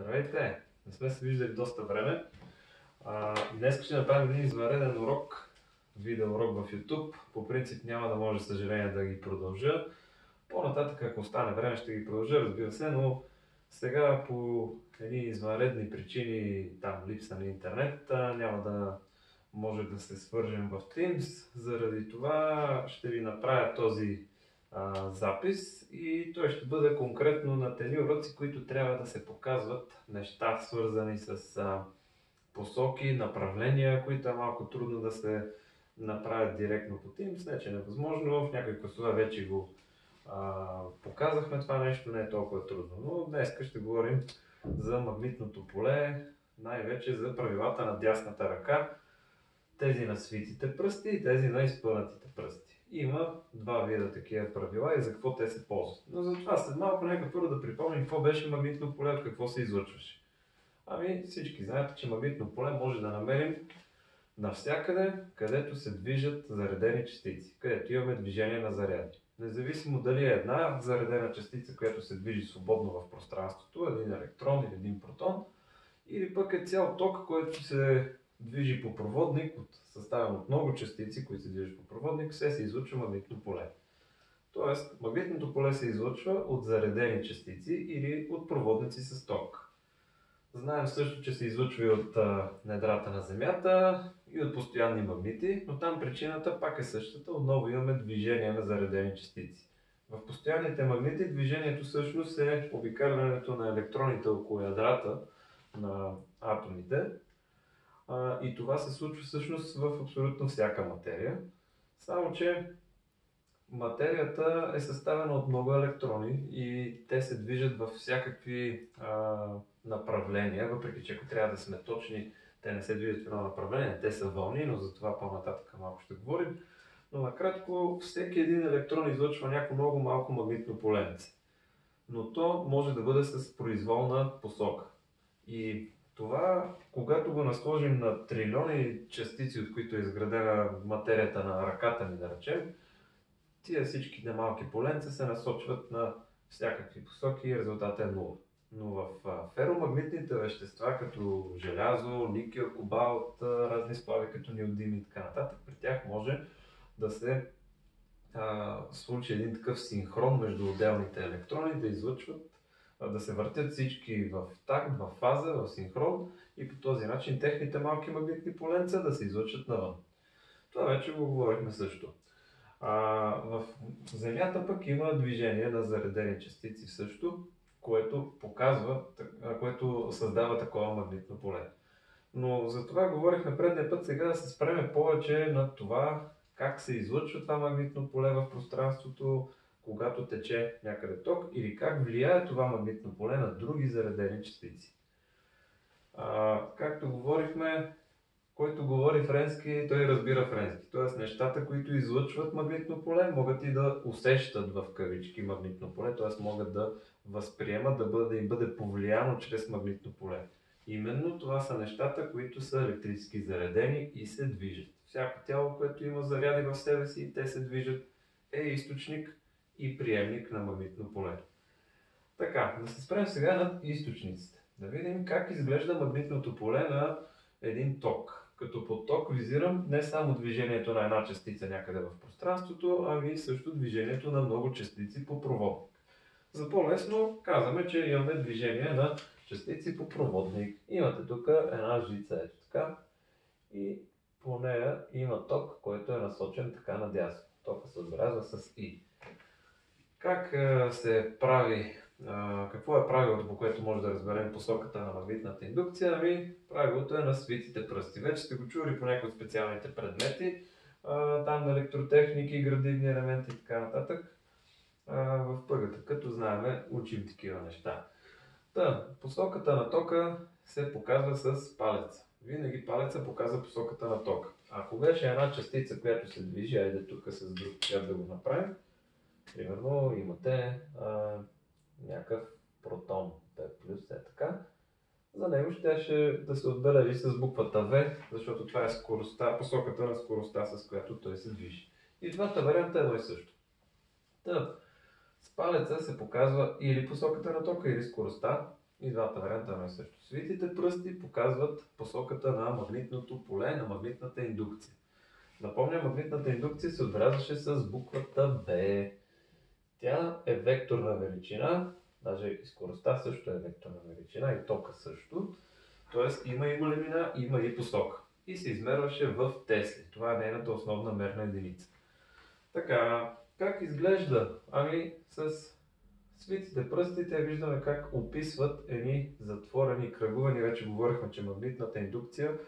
Здравейте! Не сме се виждали доста време. А, днес ще направим един извънреден урок, видео урок в YouTube. По принцип няма да може, съжаление, да ги продължа. По-нататък, ако остане време, ще ги продължа, разбира се, но сега по едни извънредни причини, там липса на интернет, няма да може да се свържем в Teams. Заради това ще ви направя този а, запис и той ще бъде конкретно на тези уроци, които трябва да се показват неща, свързани с а, посоки, направления, които е малко трудно да се направят директно по Teams. Не, че е невъзможно, в някои класове вече го а, показахме това нещо, не е толкова трудно. Но днес ще говорим за магнитното поле, най-вече за правилата на дясната ръка, тези на свитите пръсти и тези на изпълнатите пръсти. Има два вида такива правила и за какво те се ползват. Но за това след малко нека първо да припомним какво беше магнитно поле, от какво се излъчваше. Ами всички знаете, че магнитно поле може да намерим навсякъде, където се движат заредени частици, където имаме движение на заряди. Независимо дали е една заредена частица, която се движи свободно в пространството, един електрон или един протон, или пък е цял ток, който се движи по проводник, от, съставен от много частици, които се движат по проводник, се се излъчва магнитно поле. Тоест, магнитното поле се излъчва от заредени частици или от проводници с ток. Знаем също, че се излъчва и от а, недрата на Земята и от постоянни магнити, но там причината пак е същата. Отново имаме движение на заредени частици. В постоянните магнити движението всъщност е обикалянето на електроните около ядрата на атомите, а, и това се случва всъщност в абсолютно всяка материя. Само, че материята е съставена от много електрони и те се движат във всякакви а, направления, въпреки че ако трябва да сме точни, те не се движат в едно направление, те са вълни, но за това по-нататък малко ще говорим. Но накратко, всеки един електрон излъчва някакво много малко магнитно поленце. Но то може да бъде с произволна посока. И това, когато го насложим на трилиони частици, от които е изградена материята на ръката ми, да речем, тия всичките малки поленца се насочват на всякакви посоки и резултатът е нула. Но в феромагнитните вещества, като желязо, никел, кобалт, разни сплави, като неодим и така нататък, при тях може да се а, случи един такъв синхрон между отделните електрони, да излъчват да се въртят всички в такт, в фаза, в синхрон и по този начин техните малки магнитни поленца да се излъчат навън. Това вече го говорихме също. А, в Земята пък има движение на заредени частици също, което показва, което създава такова магнитно поле. Но за това говорихме предния път, сега да се спреме повече на това как се излъчва това магнитно поле в пространството, когато тече някъде ток или как влияе това магнитно поле на други заредени частици. А, както говорихме, който говори френски, той разбира френски. Тоест нещата, които излъчват магнитно поле, могат и да усещат в кавички магнитно поле, т.е. могат да възприемат, да бъде, им бъде повлияно чрез магнитно поле. Именно това са нещата, които са електрически заредени и се движат. Всяко тяло, което има заряди в себе си те се движат, е източник и приемник на магнитно поле. Така, да се спрем сега на източниците. Да видим как изглежда магнитното поле на един ток. Като под ток визирам не само движението на една частица някъде в пространството, ами също движението на много частици по проводник. За по-лесно казваме, че имаме движение на частици по проводник. Имате тук една жица, ето така, и по нея има ток, който е насочен така надясно. Тока се отбелязва с И. Как се прави, какво е правилото, по което може да разберем посоката на магнитната индукция? Ами, правилото е на свитите пръсти. Вече сте го чули по някои от специалните предмети, там на електротехники, градивни елементи и така нататък. В пъгата, като знаеме, учим такива неща. Та, посоката на тока се показва с палеца. Винаги палеца показва посоката на тока. Ако беше една частица, която се движи, айде тук с друг цвят да го направим, Примерно имате а, някакъв протон P+, е така. За него ще, ще да се отбележи с буквата V, защото това е скоростта, посоката на скоростта, с която той се движи. И двата варианта е едно и също. Та, с палеца се показва или посоката на тока, или скоростта, И двата варианта на също. Свитите пръсти показват посоката на магнитното поле, на магнитната индукция. Напомня, магнитната индукция се отбелязваше с буквата B. Тя е векторна величина, даже и скоростта също е векторна величина, и тока също. Тоест има и големина, има и посока. И се измерваше в Тесли. Това е нейната основна мерна единица. Така, как изглежда? Ами с свитите пръстите виждаме как описват едни затворени кръгове. Ние вече говорихме, че магнитната индукция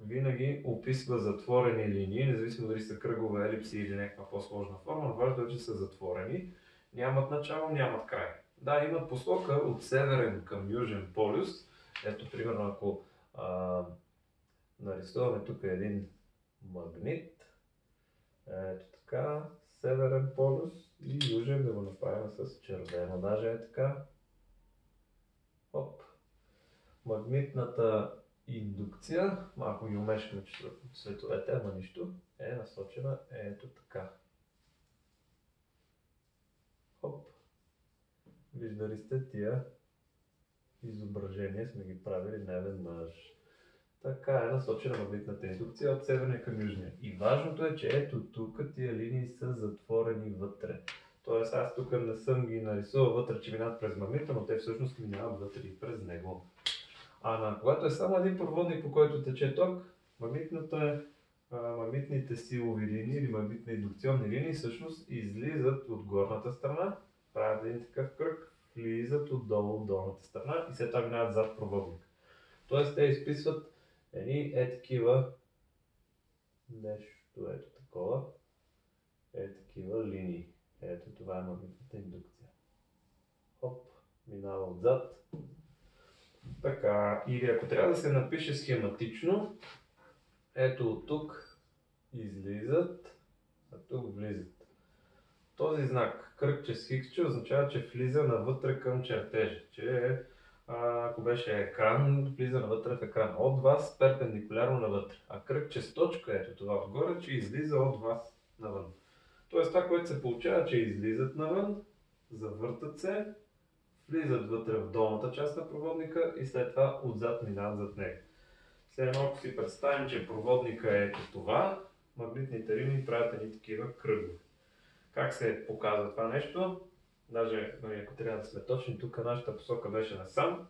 винаги описва затворени линии, независимо дали са кръгове, елипси или някаква по-сложна форма, но важно е, че са затворени. Нямат начало, нямат край. Да, имат посока от северен към южен полюс. Ето, примерно, ако а, нарисуваме тук един магнит, ето така, северен полюс и южен, да го направим с червено, даже е така. Оп. Магнитната индукция, малко ги умешкаме цветовете, ама нищо, е насочена ето така. Хоп. Виждали сте тия изображения, сме ги правили неведнъж. Така е насочена магнитната индукция от северния към южния. И важното е, че ето тук тия линии са затворени вътре. Тоест аз тук не съм ги нарисувал вътре, че минават през магнита, но те всъщност минават вътре и през него. А на, когато е само един проводник, по който тече ток, магнитната, а, магнитните силови линии или магнитни индукционни линии всъщност излизат от горната страна, правят един такъв кръг, влизат отдолу от долната страна и след това минават зад проводник. Тоест те изписват едни е такива нещо, ето такова, е такива линии. Ето това е магнитната индукция. Хоп, минава отзад. Така, или ако трябва да се напише схематично, ето от тук излизат, а тук влизат. Този знак, кръгче с хиксче, означава, че влиза навътре към чертежа, че а, ако беше екран, влиза навътре в екрана от вас, перпендикулярно навътре. А кръгче с точка, ето това отгоре, че излиза от вас навън. Тоест това, което се получава, че излизат навън, завъртат се, влизат вътре в долната част на проводника и след това отзад минават зад него. След ако си представим, че проводника е ето това, магнитните линии правят едни такива кръгове. Как се показва това нещо? Даже, нали, ако трябва да сме точни, тук нашата посока беше насам.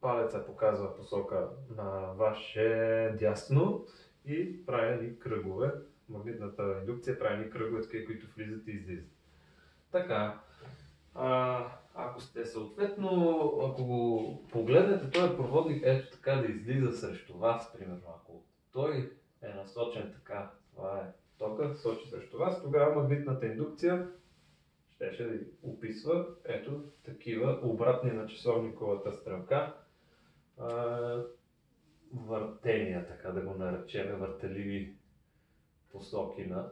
Палеца показва посока на ваше дясно и прави ни кръгове. Магнитната индукция прави ни кръгове, такива, които влизат и излизат. Така, а, ако сте съответно, ако го погледнете, този проводник ето така да излиза срещу вас, примерно, ако той е насочен така, това е тока, сочи срещу вас, тогава магнитната индукция щеше да описва ето такива обратни на часовниковата стрелка а, въртения, така да го наречем, въртеливи посоки на...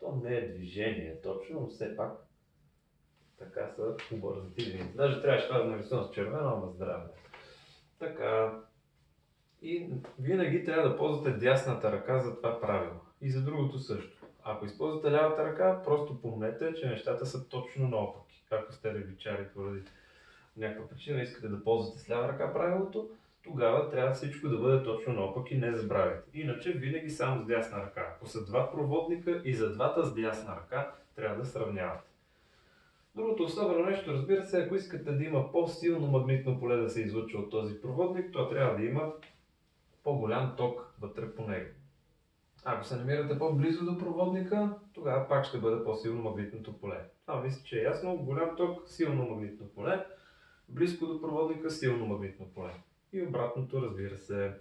То не е движение точно, но все пак така са обърнати. Даже трябваше това да нарисувам с червено, ама здраве. Така. И винаги трябва да ползвате дясната ръка за това правило. И за другото също. Ако използвате лявата ръка, просто помнете, че нещата са точно наопаки. Ако сте левичари поради някаква причина, искате да ползвате с лява ръка правилото, тогава трябва всичко да бъде точно наопаки, не забравяйте. Иначе винаги само с дясна ръка. Ако са два проводника и за двата с дясна ръка, трябва да сравнявате. Другото особено нещо, разбира се, ако искате да има по-силно магнитно поле да се излучва от този проводник, то трябва да има по-голям ток вътре по него. Ако се намирате по-близо до проводника, тогава пак ще бъде по-силно магнитното поле. Това мисля, че е ясно. Голям ток, силно магнитно поле. Близко до проводника, силно магнитно поле. И обратното, разбира се.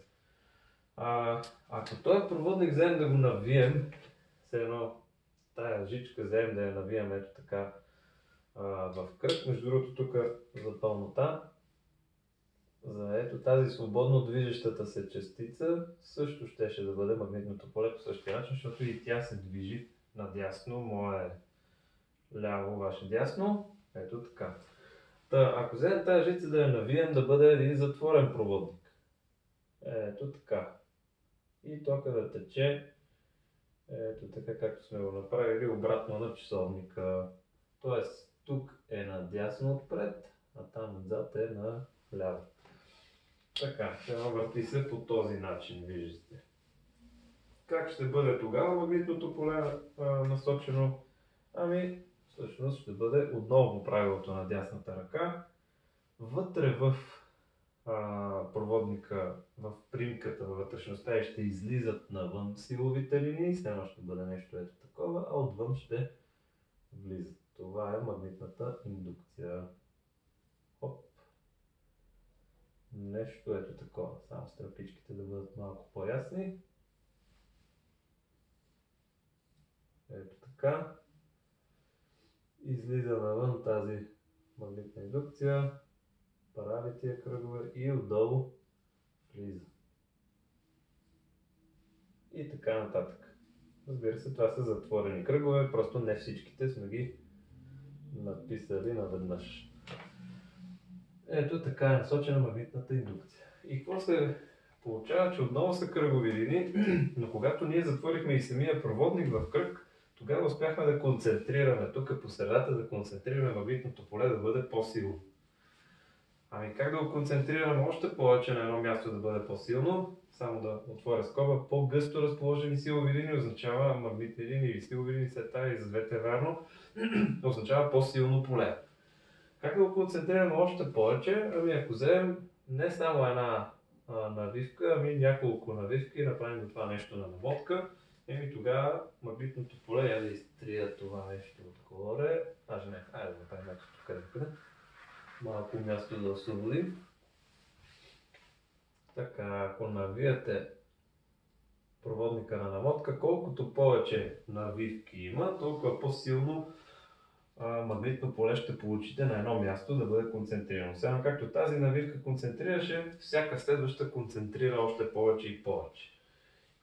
А, ако този проводник вземем да го навием, все едно тая жичка вземем да я навием ето така а, в кръг, между другото тук за пълнота, за ето тази свободно движещата се частица също щеше да бъде магнитното поле по същия начин, защото и тя се движи надясно, мое ляво, ваше дясно, ето така. Та, ако вземем тази жица да я навием да бъде един затворен проводник. Ето така. И тока да тече ето така, както сме го направили, обратно на часовника. Тоест, тук е надясно отпред, а там отзад е на ляво. Така, едно върти се по този начин, виждате. Как ще бъде тогава магнитното поле а, насочено? Ами, всъщност ще бъде отново правилото на дясната ръка. Вътре в а, проводника, в примката, във вътрешността и ще излизат навън силовите линии, след ще бъде нещо ето такова, а отвън ще влизат. Това е магнитната индукция. Хоп. Нещо ето такова. Само стръпичките да бъдат малко по-ясни. Ето така. Излиза навън тази магнитна индукция, прави тия кръгове и отдолу влиза. И така нататък. Разбира се, това са затворени кръгове, просто не всичките сме ги написали наведнъж. Ето така е насочена магнитната индукция. И какво се получава, че отново са кръгови линии, но когато ние затворихме и самия проводник в кръг, тогава успяхме да концентрираме тук по средата, да концентрираме магнитното поле да бъде по-силно. Ами как да го концентрираме още повече на едно място да бъде по-силно? Само да отворя скоба. По-гъсто разположени силови линии означава магнитни линии или силови линии, след това и за двете вярно, означава по-силно поле. Как да го концентрираме още повече? Ами ако вземем не само една а, навивка, ами няколко навивки, направим това нещо на намотка, Еми тогава магнитното поле, я да изтрия това нещо отгоре. Даже не, айде да направим някакво тук някъде. Малко място да освободим. Така, ако навиете проводника на намотка, колкото повече навивки има, толкова по-силно магнитно поле ще получите на едно място да бъде концентрирано. Сега както тази навивка концентрираше, всяка следваща концентрира още повече и повече.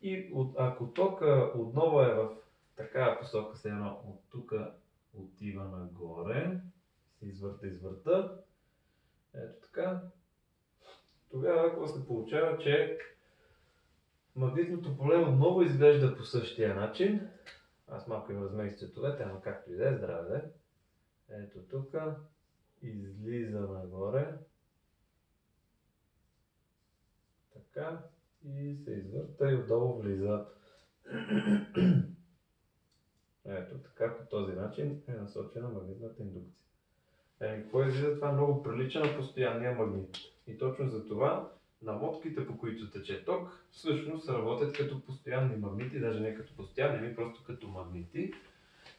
И от, ако тока отново е в такава посока, се едно от тук отива нагоре, се извърта, извърта, ето така, тогава какво се получава, че магнитното поле отново изглежда по същия начин. Аз малко им размерих цветовете, ама както и да е, здраве да е. Ето тук, излиза нагоре. Така, и се извърта и отдолу влизат. Ето така, по този начин е насочена магнитната индукция. Еми, какво излиза това? Много прилича на постоянния магнит. И точно за това намотките, по които тече ток, всъщност работят като постоянни магнити, даже не като постоянни, ами просто като магнити.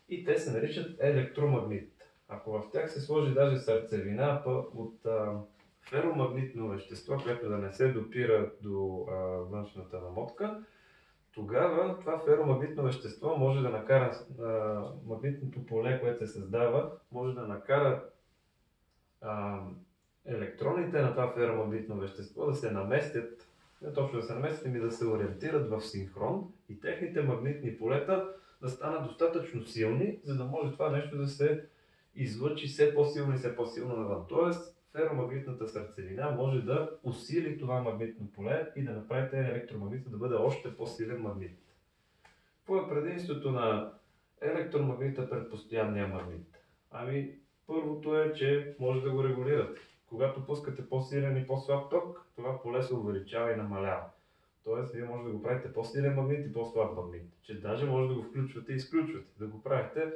И те се наричат електромагнит. Ако в тях се сложи даже сърцевина от а, феромагнитно вещество, което да не се допира до а, външната намотка, тогава това феромагнитно вещество може да накара а, магнитното поле, което се създава, може да накара а, електроните на това феромагнитно вещество да се наместят, не точно да се наместят, ами да се ориентират в синхрон и техните магнитни полета да станат достатъчно силни, за да може това нещо да се излъчи все по-силно и все по-силно навън. Тоест, феромагнитната сърцевина може да усили това магнитно поле и да направите електромагнита да бъде още по-силен магнит. Какво е предимството на електромагнита пред постоянния магнит? Ами, първото е, че може да го регулирате. Когато пускате по-силен и по-слаб ток, това поле се увеличава и намалява. Тоест, вие може да го правите по-силен магнит и по-слаб магнит. Че даже може да го включвате и изключвате. Да го правите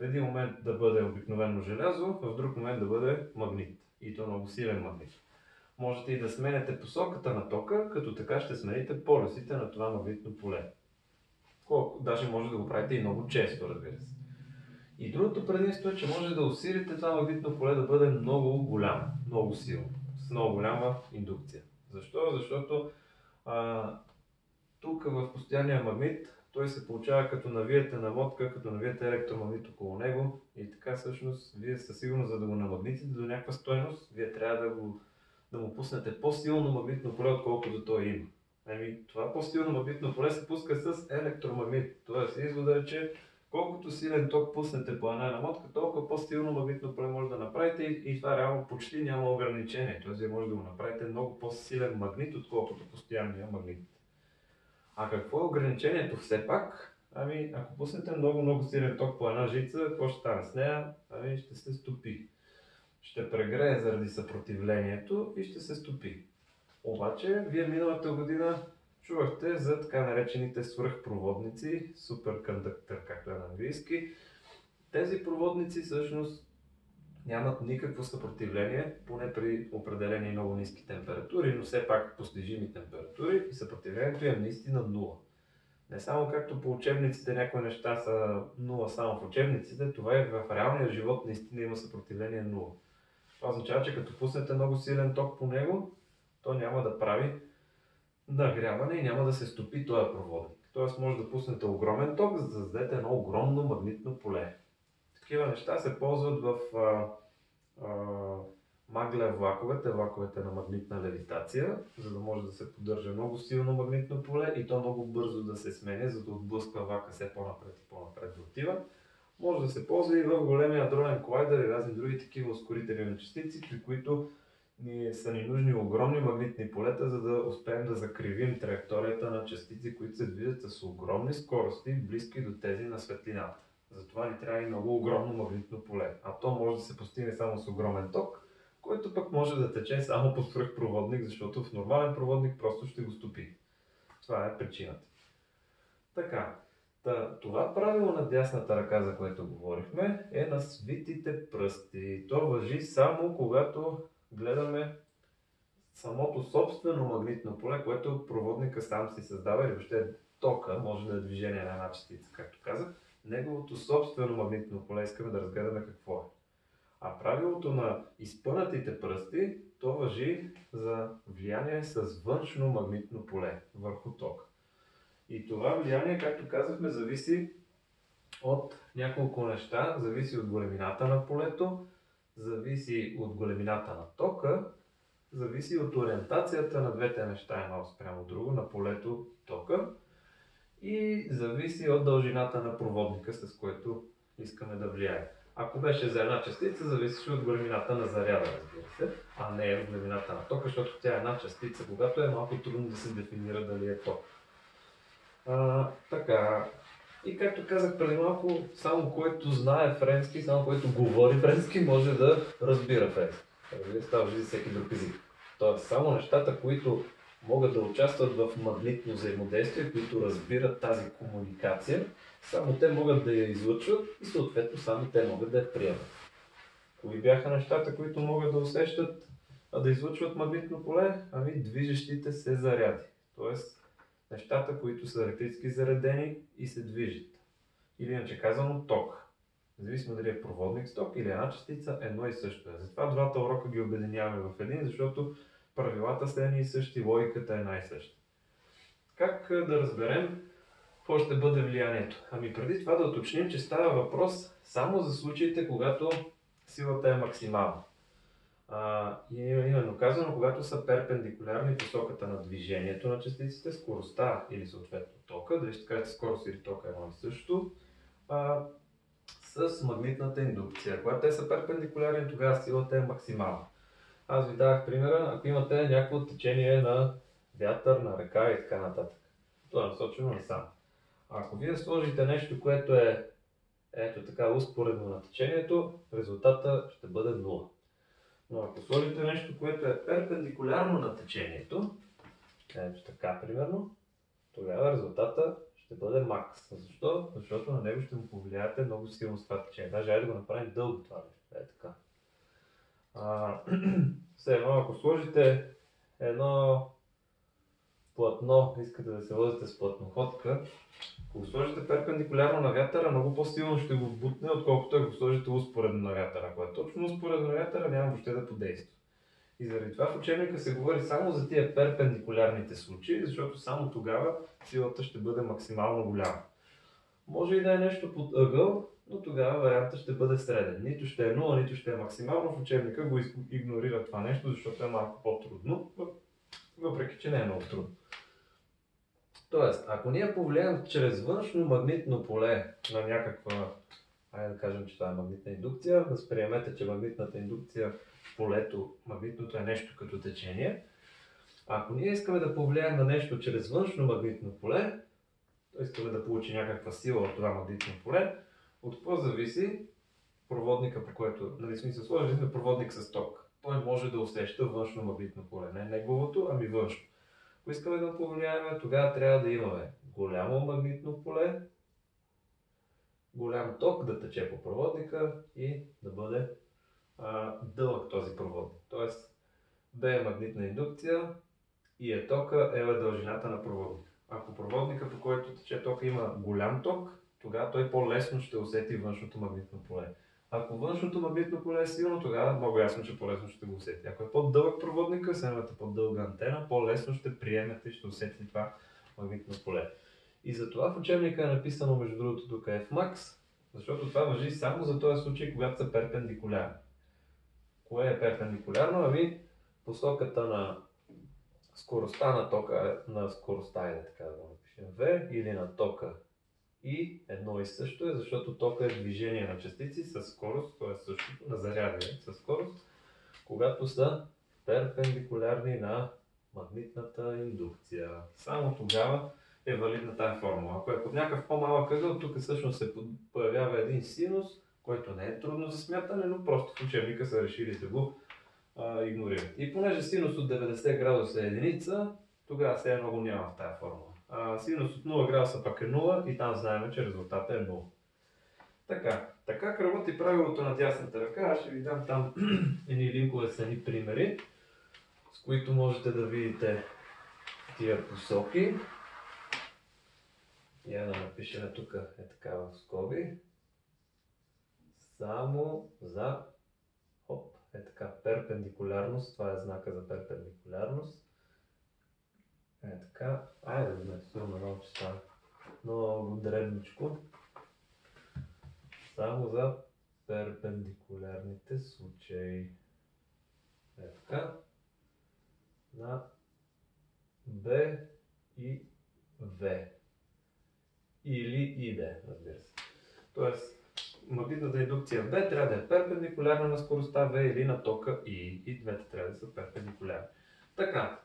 в един момент да бъде обикновено желязо, в друг момент да бъде магнит и то много силен магнит. Можете и да сменяте посоката на тока, като така ще смените полюсите на това магнитно поле. Колко, даже може да го правите и много често, разбира се. И другото предимство е, че може да усилите това магнитно поле да бъде много голямо, много силно, с много голяма индукция. Защо? Защото а, тук в постоянния магнит той се получава като навиете намотка, като навиете електромагнит около него и така всъщност вие със сигурност за да го намагнитите до някаква стойност, вие трябва да, го, да му пуснете по-силно магнитно поле, отколкото той има. Ами, това по-силно магнитно поле се пуска с електромагнит. Тоест, извода е, че колкото силен ток пуснете по една намотка, толкова по-силно магнитно поле може да направите и, и това реално почти няма ограничение. Тоест, вие може да го направите много по-силен магнит, отколкото постоянния магнит. А какво е ограничението все пак? Ами, ако пуснете много, много силен ток по една жица, какво ще стане с нея? Ами, ще се стопи. ще прегрее заради съпротивлението и ще се стопи. Обаче, вие миналата година чувахте за така наречените свръхпроводници, суперкондуктор, както е на английски. Тези проводници всъщност нямат никакво съпротивление, поне при определени много ниски температури, но все пак постижими температури и съпротивлението е наистина нула. Не само както по учебниците някои неща са нула само в учебниците, това и в реалния живот наистина има съпротивление нула. Това означава, че като пуснете много силен ток по него, то няма да прави нагряване и няма да се стопи този проводник. Тоест може да пуснете огромен ток, за да създадете едно огромно магнитно поле. Такива неща се ползват в а, а, магля влаковете, влаковете на магнитна левитация, за да може да се поддържа много силно магнитно поле и то много бързо да се сменя, за да отблъсква влака все по-напред и по-напред да отива. Може да се ползва и в големия адронен колайдер и разни други такива ускорители на частици, при които ни са ни нужни огромни магнитни полета, за да успеем да закривим траекторията на частици, които се движат с огромни скорости, близки до тези на светлината. Затова ни трябва и много огромно магнитно поле. А то може да се постигне само с огромен ток, който пък може да тече само по свръхпроводник, защото в нормален проводник просто ще го стопи. Това е причината. Така, Та, това правило на дясната ръка, за което говорихме, е на свитите пръсти. То въжи само когато гледаме самото собствено магнитно поле, което проводника сам си създава или въобще тока, може да е движение на една частица, както казах. Неговото собствено магнитно поле искаме да разгледаме какво е. А правилото на изпънатите пръсти, то въжи за влияние с външно магнитно поле върху тока. И това влияние, както казахме, зависи от няколко неща. Зависи от големината на полето, зависи от големината на тока, зависи от ориентацията на двете неща, едно спрямо друго, на полето тока и зависи от дължината на проводника, с който искаме да влияе. Ако беше за една частица, зависеше от големината на заряда, разбира се, а не от големината на тока, защото тя е една частица, когато е малко трудно да се дефинира дали е ток. А, така. И както казах преди малко, само който знае френски, само който говори френски, може да разбира френски. Разбира става всеки друг език. Тоест, само нещата, които могат да участват в магнитно взаимодействие, които разбират тази комуникация, само те могат да я излъчват и съответно само те могат да я приемат. Кои бяха нещата, които могат да усещат, а да излъчват магнитно поле? Ами движещите се заряди. Тоест нещата, които са електрически заредени и се движат. Или иначе казано ток. Независимо дали е проводник с ток или една частица, едно и също е. Затова двата урока ги обединяваме в един, защото правилата са едни и същи, логиката е най-съща. Как да разберем какво ще бъде влиянието? Ами преди това да уточним, че става въпрос само за случаите, когато силата е максимална. А, именно казано, когато са перпендикулярни посоката на движението на частиците, скоростта или съответно тока, дали ще кажете скорост или тока е едно и също, с магнитната индукция. Когато те са перпендикулярни, тогава силата е максимална. Аз ви давах примера, ако имате някакво течение на вятър, на река и така нататък. Това е насочено насам. Ако вие сложите нещо, което е ето така успоредно на течението, резултата ще бъде 0. Но ако сложите нещо, което е перпендикулярно на течението, ето така примерно, тогава резултата ще бъде макс. Защо? Защото на него ще му повлияете много силно с това течение. Даже айде да го направим дълго това нещо. Е така. А, все едно, ако сложите едно платно, искате да се возите с платноходка, ако сложите перпендикулярно на вятъра, много по-силно ще го бутне, отколкото ако сложите успоредно на вятъра. Ако е точно успоредно на вятъра, няма въобще да подейства. И заради това в учебника се говори само за тия перпендикулярните случаи, защото само тогава силата ще бъде максимално голяма. Може и да е нещо под ъгъл, но тогава вариантът ще бъде среден. Нито ще е 0, нито ще е максимално. В учебника го игнорира това нещо, защото е малко по-трудно, въпреки че не е много трудно. Тоест, ако ние повлияем чрез външно магнитно поле на някаква, айде да кажем, че това е магнитна индукция, възприемете, че магнитната индукция полето, магнитното е нещо като течение. Ако ние искаме да повлияем на нещо чрез външно магнитно поле, то искаме да получи някаква сила от това магнитно поле, от какво зависи проводника, по който, нали, смисъл, сложили сме проводник с ток. Той може да усеща външно магнитно поле. Не неговото, ами външно. Ако искаме да повлияем, тогава трябва да имаме голямо магнитно поле, голям ток да тече по проводника и да бъде а, дълъг този проводник. Тоест, B е магнитна индукция и е тока, L е дължината на проводника. Ако проводника, по който тече тока, има голям ток, тогава той по-лесно ще усети външното магнитно поле. Ако външното магнитно поле е силно, тогава много ясно, че по-лесно ще го усети. Ако е по-дълъг проводника, с имате по-дълга антена, по-лесно ще приемете и ще усетите това магнитно поле. И затова в учебника е написано, между другото, тук е Fmax, защото това въжи само за този случай, когато са перпендикулярни. Кое е перпендикулярно? Ами посоката на скоростта на тока, на скоростта е така да напишем V, или на тока и едно и също е, защото тока е движение на частици с скорост, т.е. същото на зарядие с скорост, когато са перпендикулярни на магнитната индукция. Само тогава е валидна тази формула. Ако е под някакъв по-малък ъгъл, тук всъщност се появява един синус, който не е трудно за смятане, но просто в учебника са решили да го а, игнорират. И понеже синус от 90 градуса е единица, тогава все едно го няма в тази формула. А, синус от 0 градуса пък е 0 и там знаем, че резултатът е 0. Така, така работи правилото на дясната ръка. Аз ще ви дам там едни линкове с едни примери, с които можете да видите тия посоки. Я да напишем тук е така в скоби. Само за хоп, е така, перпендикулярност. Това е знака за перпендикулярност. Е така. Айде да нарисуваме че става много дребничко. Само за перпендикулярните случаи. Е така. На B и V. Или и D, разбира се. Тоест, магнитната индукция B трябва да е перпендикулярна на скоростта V или на тока I. И двете трябва да са перпендикулярни. Така,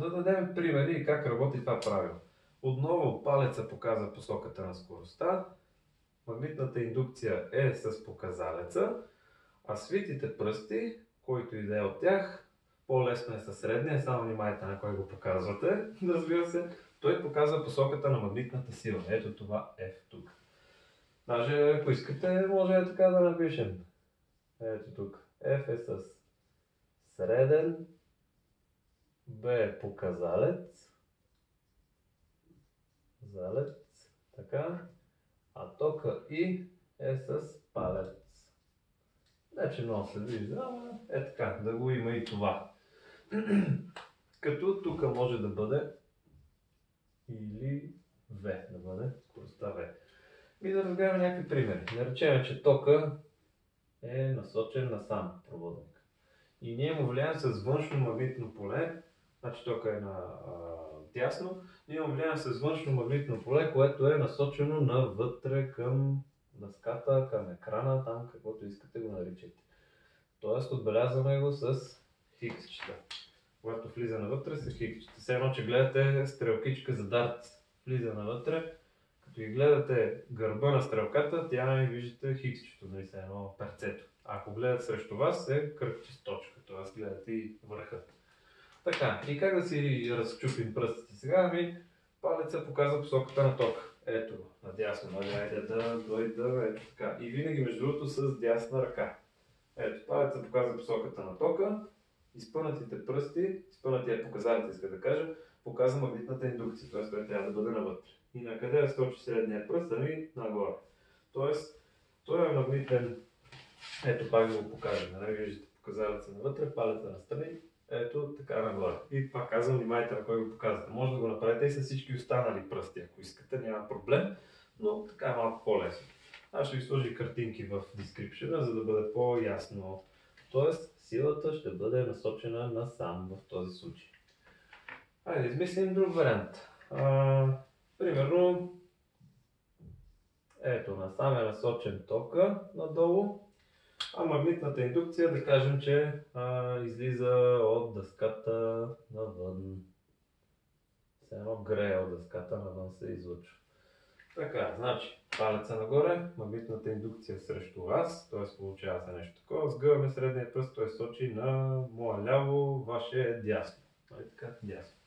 да дадем примери как работи това правило. Отново палеца показва посоката на скоростта, магнитната индукция е с показалеца, а свитите пръсти, който и да е от тях, по-лесно е със средния, само внимайте на кой го показвате, разбира се, той показва посоката на магнитната сила. Ето това F тук. Даже ако искате, може така да напишем. Ето тук. F е с среден, B е показалец, залец, така, а тока И е с палец. Не, че много се вижда, ама е така, да го има и това. Като тук може да бъде или V, да бъде скоростта V. И да разгледаме някакви примери. Да че тока е насочен на сам проводник. И ние му влияем с външно магнитно поле, значи тока е на а, дясно, ние му влияем с външно магнитно поле, което е насочено навътре към дъската, към екрана, там каквото искате го наричате. Тоест отбелязваме го с хиксчета. Когато влиза навътре с хиксчета. Все едно, че гледате стрелкичка за дарт. Влиза навътре, като ги гледате гърба на стрелката, тя и виждате хиксчето, нали се едно перцето. Ако гледате срещу вас е кръгче точка, т.е. гледате и върха. Така, и как да си разчупим пръстите сега? Ами, палеца показва посоката на ток. Ето, надясно, айде да дойда, ето така. И винаги, между другото, с дясна ръка. Ето, палеца показва посоката на тока, изпънатите пръсти, изпънатия показател, иска да кажа, показва магнитната индукция, т.е. той трябва да бъде навътре. И на къде е скочи средния пръст, ами нагоре. Тоест, той е магнитен, ето пак да го покажем, нали виждате показалеца навътре, палеца настрани, ето така нагоре. И пак казвам, внимайте на кой го показвате. Може да го направите и с всички останали пръсти, ако искате, няма проблем, но така е малко по-лесно. Аз ще ви сложа картинки в description, за да бъде по-ясно. Тоест, силата ще бъде насочена насам в този случай. Айде, измислим друг вариант. А, примерно, ето, насам е насочен тока надолу а магнитната индукция, да кажем, че а, излиза от дъската навън. Все едно грее от дъската навън се излъчва. Така, значи, палеца нагоре, магнитната индукция срещу вас, т.е. получава се нещо такова. Сгъваме средния пръст, той сочи на моя ляво, ваше е дясно. Нали така? Дясно.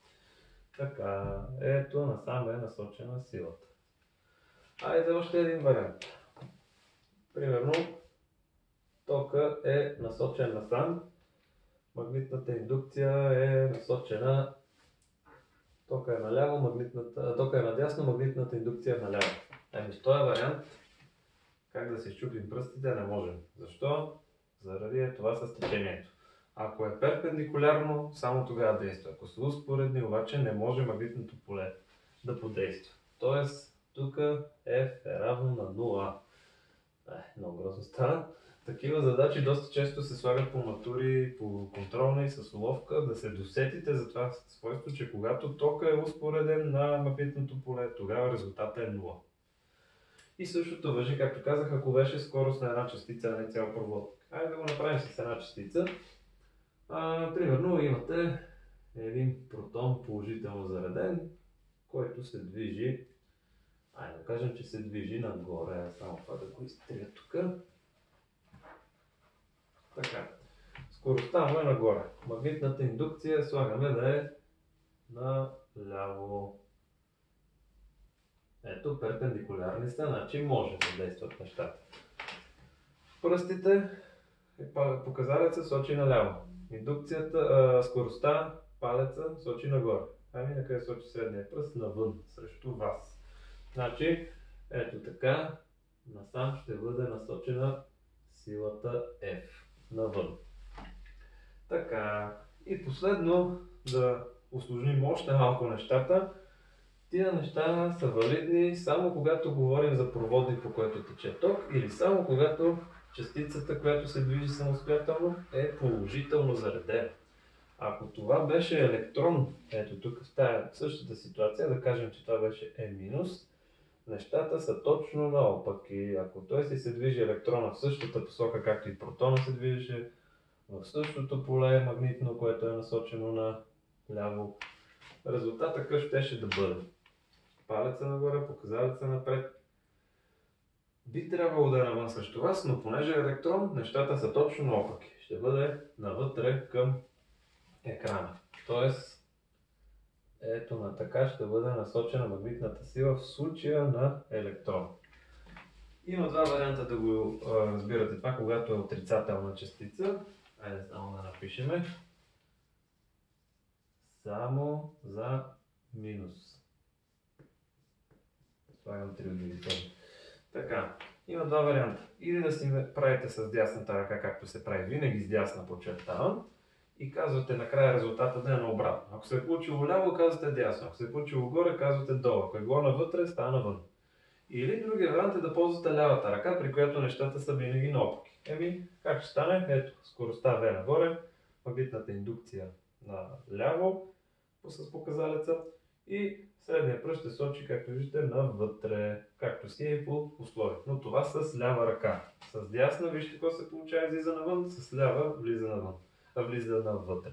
Така, ето насам е насочена силата. Айде още един вариант. Примерно, тока е насочен насам, магнитната индукция е насочена тока е наляво, магнитната, тока е надясно, магнитната индукция е наляво. Ами в този вариант, как да се щупим пръстите, не можем. Защо? Заради е това с течението. Ако е перпендикулярно, само тогава действа. Ако са успоредни, обаче не може магнитното поле да подейства. Тоест, тук F е равно на 0. Е, много грозно стана. Такива задачи доста често се слагат по матури, по контролна и с уловка, да се досетите за това свойство, че когато тока е успореден на магнитното поле, тогава резултатът е 0. И същото въжи, както казах, ако беше скорост на една частица, а не цял провод. Айде да го направим с една частица. А, примерно имате един протон положително зареден, който се движи, айде да кажем, че се движи нагоре, само това да го изтрия тук. Така. Скоростта му е нагоре. Магнитната индукция слагаме да е на ляво. Ето, перпендикулярни са, значи може да действат нещата. Пръстите, показалеца сочи наляво. Индукцията, а, скоростта, палеца сочи нагоре. Ами на къде сочи средния пръст? Навън, срещу вас. Значи, ето така, насам ще бъде насочена силата F навън. Така, и последно да усложним още малко нещата. Тия неща са валидни само когато говорим за проводник, по който тече ток или само когато частицата, която се движи самостоятелно, е положително заредена. Ако това беше електрон, ето тук в тази същата ситуация, да кажем, че това беше E-, нещата са точно наопаки. Ако той си се движи електрона в същата посока, както и протона се движеше, в същото поле магнитно, което е насочено на ляво, резултата какъв щеше да бъде? Палеца нагоре, показалеца напред. Би трябвало да е навън срещу вас, но понеже е електрон, нещата са точно наопаки. Ще бъде навътре към екрана. Тоест, ето на така ще бъде насочена магнитната сила в случая на електрон. Има два варианта да го разбирате това, когато е отрицателна частица. Айде само да напишеме. Само за минус. Слагам три удивителни. Така, има два варианта. Или да си правите с дясната ръка, както се прави винаги с дясна подчертавам, и казвате накрая резултата да е наобратно. Ако се е получило ляво, казвате дясно. Ако се е получило горе, казвате долу. Ако е било навътре, става навън. Или другия вариант е да ползвате лявата ръка, при която нещата са винаги наопаки. Еми, как ще стане? Ето, скоростта V нагоре, магнитната индукция на ляво с показалеца и средния пръст ще сочи, както виждате, навътре, както си е по условие. Но това с лява ръка. С дясна, вижте какво се получава, излиза навън, с лява влиза навън влиза навътре.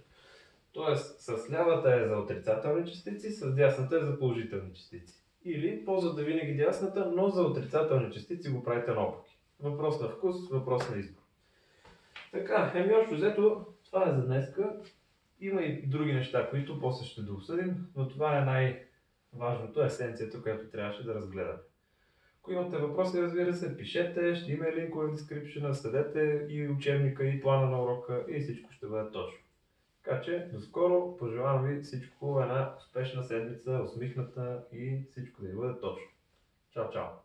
Тоест, с лявата е за отрицателни частици, с дясната е за положителни частици. Или ползвате винаги дясната, но за отрицателни частици го правите наопаки. Въпрос на вкус, въпрос на избор. Така, еми общо взето, това е за днеска. Има и други неща, които после ще да обсъдим, но това е най-важното, есенцията, която трябваше да разгледаме. Ако имате въпроси, разбира се, пишете, ще има линкове в дескрипшена, следете и учебника, и плана на урока и всичко ще бъде точно. Така че, до скоро, пожелавам ви всичко, една успешна седмица, усмихната и всичко да ви бъде точно. Чао, чао!